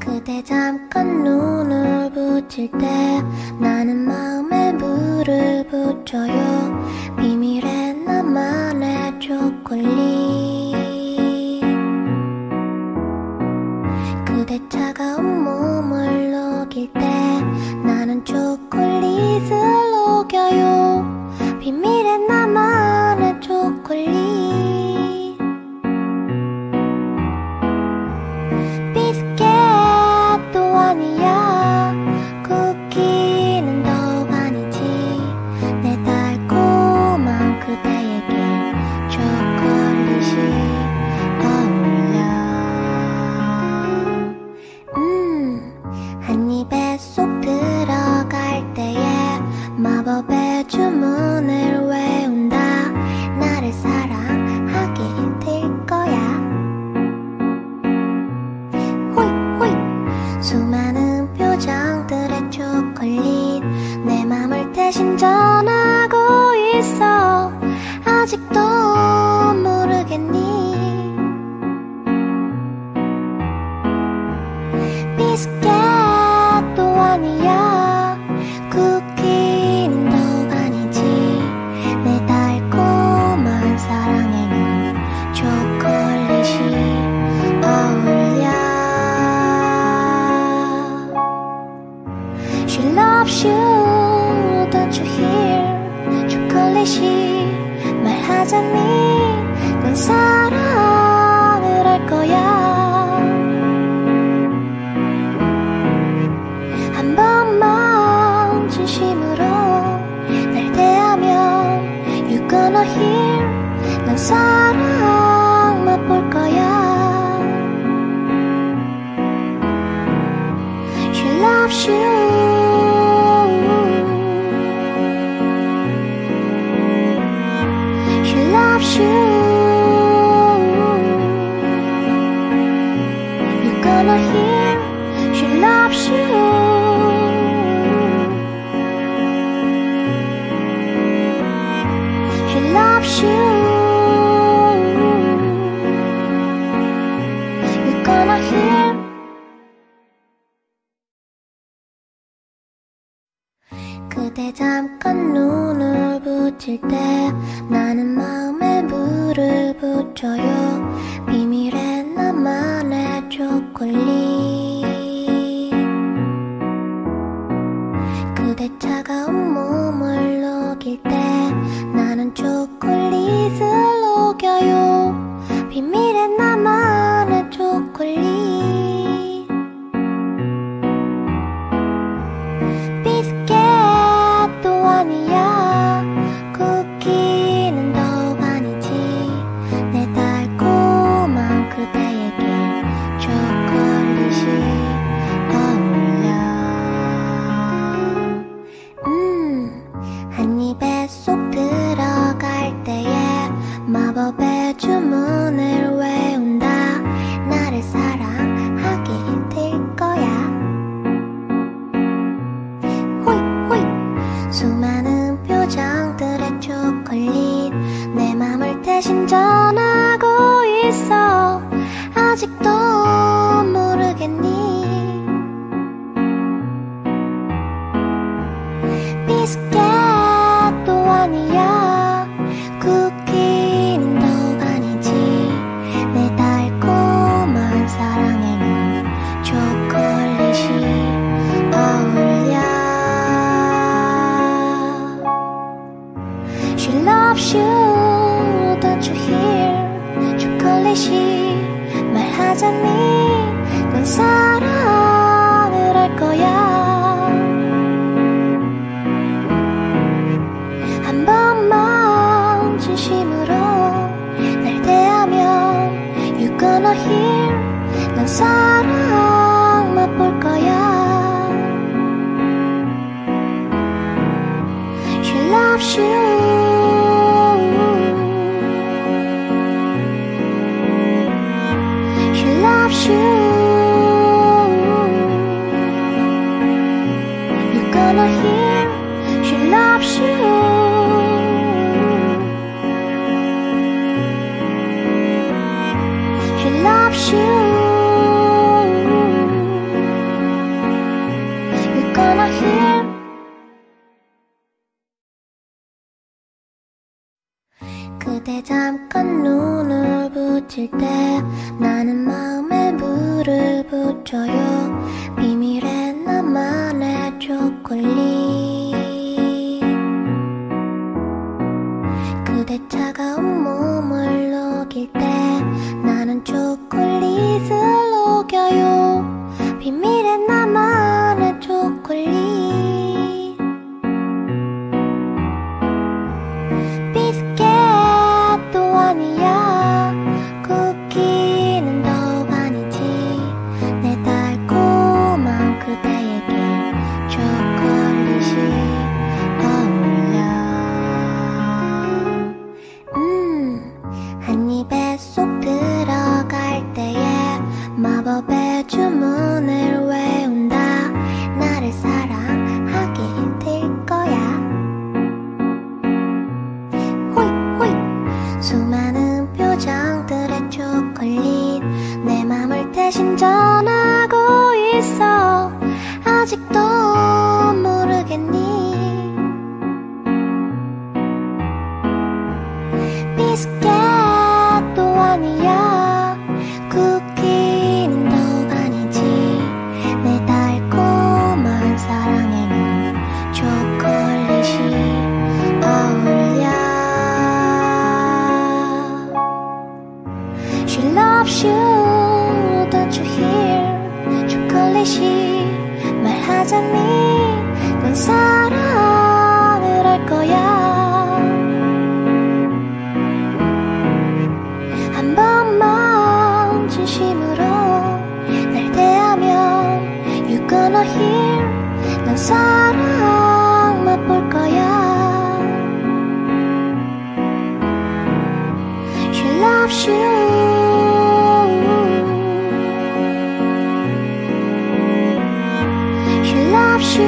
그대 잠깐 눈을 붙일 때 나는 마음에 물을 붙여요. 비밀의 나만의 초콜릿. 그대 차가 대신 전하고 있어. 그때 잠깐 눈을 붙일 때 나는 마음에 물을 붙여요. 비밀의 나만의 초콜릿. 그대 차가운 몸을 녹일 때 나는 초콜릿을 녹여요. 비밀의 듯이 말하자니 넌 사랑을 할 거야. 한 번만 진심으로 날 대하면 You gonna hear 넌 사랑 맛볼 거야. She loves you. 그대 잠깐 눈을 붙일 때 나는 대신 전하고 있어. loves you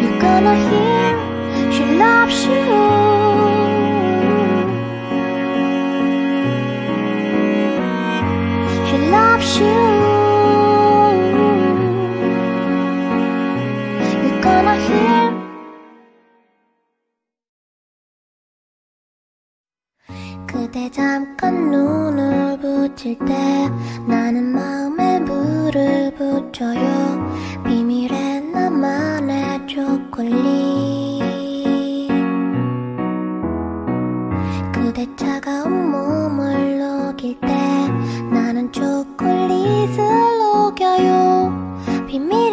You're gonna hear she loves you. She loves you. You're gonna hear 그대 잠깐 눈을 묻힐 때 나는 마음에 물을 붙여요. 비밀에 나만의 초콜릿. 그대 차가운 몸을 녹일 때 나는 초콜릿을 녹여요. 비밀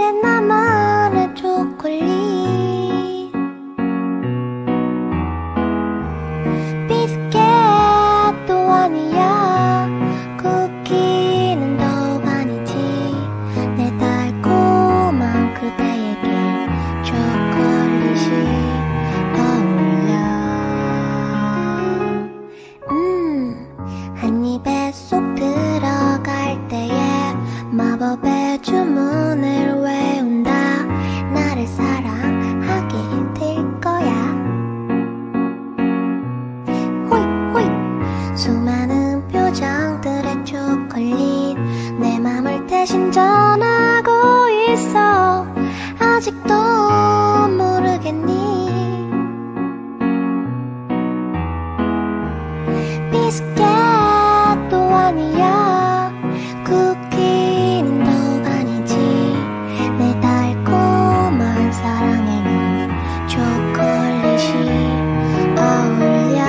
아직도 모르겠니? 비스켓도 아니야. 쿠키는 더 아니지. 내 달콤한 사랑에는 초콜릿이 어울려.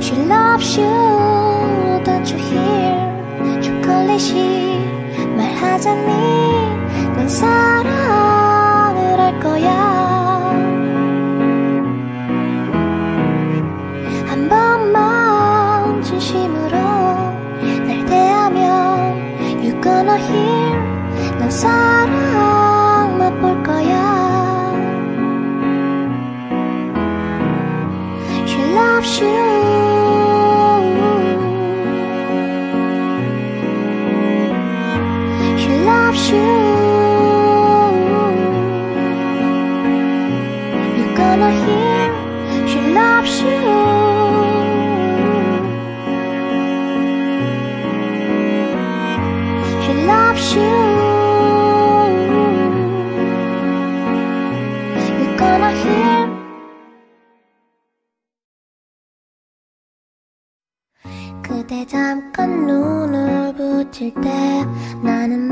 She loves you, don't you hear? 초콜릿이 여전히 난 사랑을 할 거야. 한 번만 진심으로 날 대하면 You're gonna hear 난 사랑 잠깐 눈을 붙일 때 나는